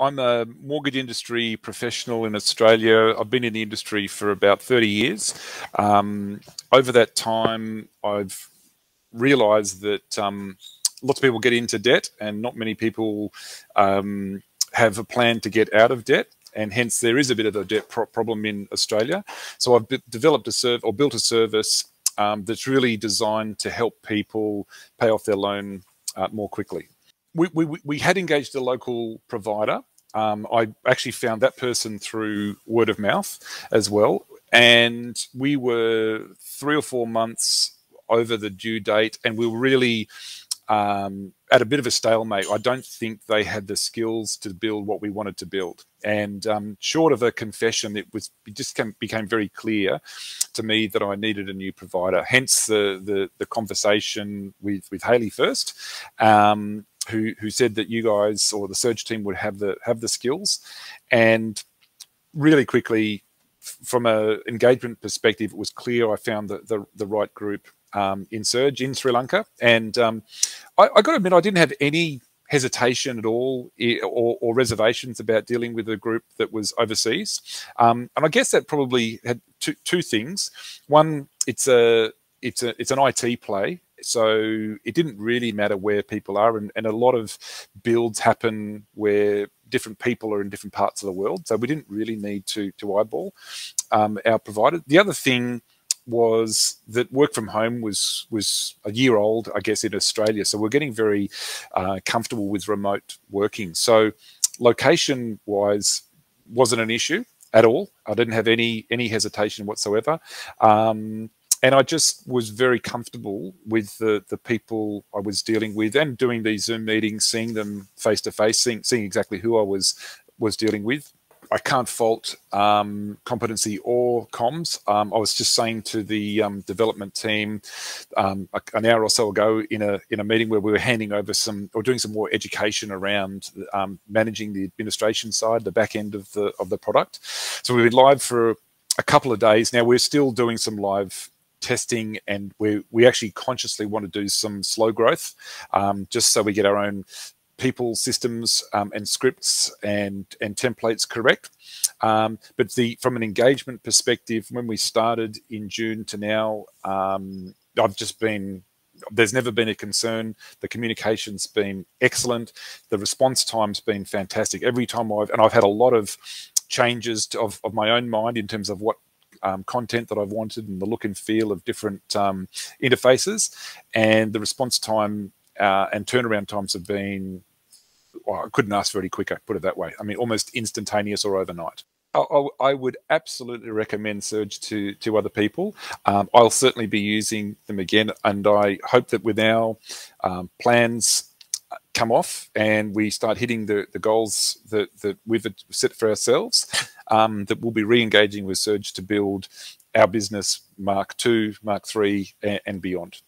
I'm a mortgage industry professional in Australia. I've been in the industry for about 30 years. Um, over that time, I've realised that um, lots of people get into debt, and not many people um, have a plan to get out of debt. And hence, there is a bit of a debt pro problem in Australia. So I've developed a serv or built a service um, that's really designed to help people pay off their loan uh, more quickly. We, we, we had engaged a local provider. Um, I actually found that person through word of mouth as well. And we were three or four months over the due date, and we were really um, at a bit of a stalemate. I don't think they had the skills to build what we wanted to build. And um, short of a confession, it was it just came, became very clear to me that I needed a new provider. Hence the the, the conversation with with Haley first. Um, who, who said that you guys or the Surge team would have the have the skills and really quickly from a engagement perspective it was clear i found the, the, the right group um, in Surge in Sri Lanka. And um, I, I got to admit, I didn't have any hesitation at all or, or, reservations about dealing with a group that was overseas. Um, and I guess that probably had two, two things. One, it's a it's a it's an IT play, so it didn't really matter where people are, and, and a lot of builds happen where different people are in different parts of the world. So we didn't really need to to eyeball um, our provider. The other thing was that work from home was was a year old, I guess, in Australia. So we're getting very uh, comfortable with remote working. So location wise wasn't an issue at all. I didn't have any any hesitation whatsoever. Um, and I just was very comfortable with the, the people I was dealing with and doing these Zoom meetings, seeing them face to face, seeing seeing exactly who I was was dealing with. I can't fault um, competency or comms. Um, I was just saying to the um, development team um, an hour or so ago in a in a meeting where we were handing over some or doing some more education around um, managing the administration side, the back end of the of the product. So we've been live for a couple of days now. We're still doing some live testing and we we actually consciously want to do some slow growth um, just so we get our own people systems um, and scripts and and templates correct. Um, but the from an engagement perspective when we started in june to now um, i've just been there's never been a concern. The communication's been excellent. The response time's been fantastic. Every time i've and i've had a lot of changes to, of, of my own mind in terms of what um, content that I've wanted and the look and feel of different um, interfaces. And the response time uh, and turnaround times have been well, I couldn't ask for any quicker, put it that way. I mean, almost instantaneous or overnight. I, would absolutely recommend Surge to to other people. Um, I'll certainly be using them again, and I hope that with our um, plans uh, come off and we start hitting the, the goals that, that we've set for ourselves, um, that we'll be re-engaging with Surge to build our business Mark II, Mark III, and, and beyond.